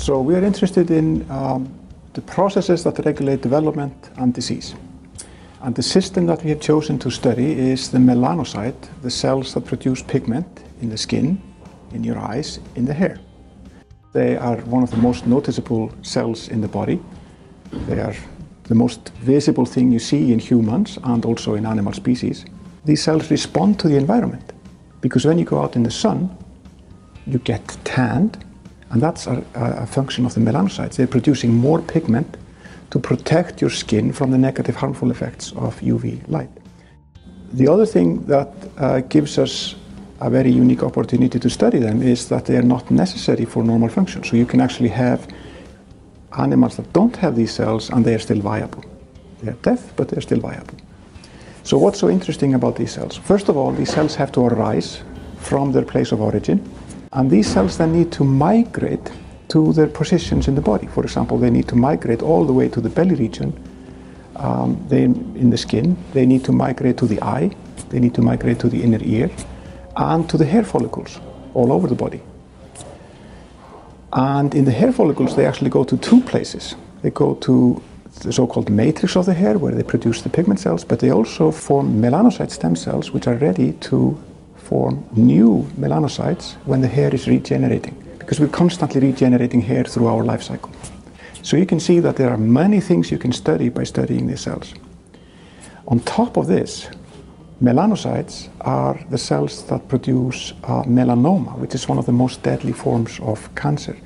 So we are interested in um, the processes that regulate development and disease. And the system that we have chosen to study is the melanocyte, the cells that produce pigment in the skin, in your eyes, in the hair. They are one of the most noticeable cells in the body. They are the most visible thing you see in humans and also in animal species. These cells respond to the environment because when you go out in the sun, you get tanned, and that's a, a function of the melanocytes. They're producing more pigment to protect your skin from the negative harmful effects of UV light. The other thing that uh, gives us a very unique opportunity to study them is that they are not necessary for normal function. So you can actually have animals that don't have these cells and they are still viable. They are deaf, but they're still viable. So what's so interesting about these cells? First of all, these cells have to arise from their place of origin, and these cells then need to migrate to their positions in the body. For example, they need to migrate all the way to the belly region, um, they, in the skin, they need to migrate to the eye, they need to migrate to the inner ear, and to the hair follicles all over the body. And in the hair follicles, they actually go to two places. They go to the so-called matrix of the hair, where they produce the pigment cells, but they also form melanocyte stem cells, which are ready to form new melanocytes when the hair is regenerating, because we're constantly regenerating hair through our life cycle. So you can see that there are many things you can study by studying these cells. On top of this, melanocytes are the cells that produce uh, melanoma, which is one of the most deadly forms of cancer.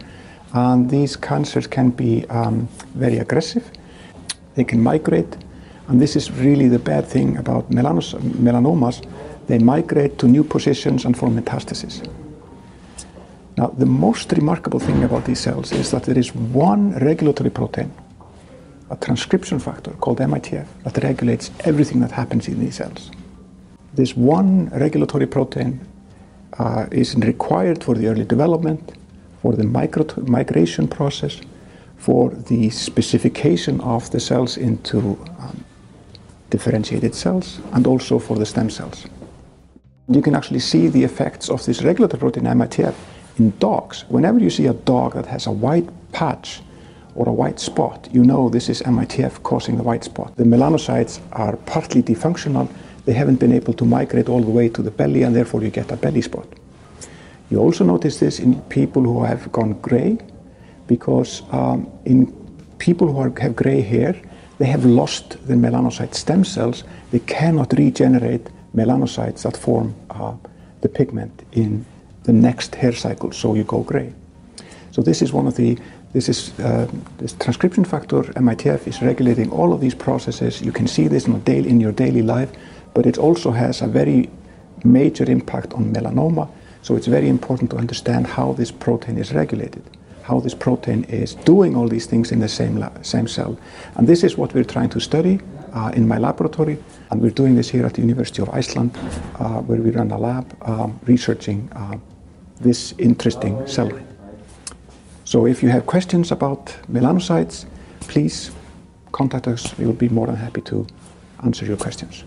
And these cancers can be um, very aggressive they can migrate, and this is really the bad thing about melanomas. They migrate to new positions and form metastases. Now, the most remarkable thing about these cells is that there is one regulatory protein, a transcription factor called MITF, that regulates everything that happens in these cells. This one regulatory protein uh, is required for the early development, for the migration process, for the specification of the cells into um, differentiated cells and also for the stem cells. You can actually see the effects of this regulatory protein MITF in dogs. Whenever you see a dog that has a white patch or a white spot, you know this is MITF causing the white spot. The melanocytes are partly dysfunctional. They haven't been able to migrate all the way to the belly and therefore you get a belly spot. You also notice this in people who have gone gray because um, in people who are, have gray hair, they have lost the melanocyte stem cells. They cannot regenerate melanocytes that form uh, the pigment in the next hair cycle, so you go gray. So this is one of the, this is, uh, this transcription factor, MITF, is regulating all of these processes. You can see this in, daily, in your daily life, but it also has a very major impact on melanoma. So it's very important to understand how this protein is regulated how this protein is doing all these things in the same, same cell. And this is what we're trying to study uh, in my laboratory. And we're doing this here at the University of Iceland, uh, where we run a lab um, researching uh, this interesting cell line. So if you have questions about melanocytes, please contact us. We will be more than happy to answer your questions.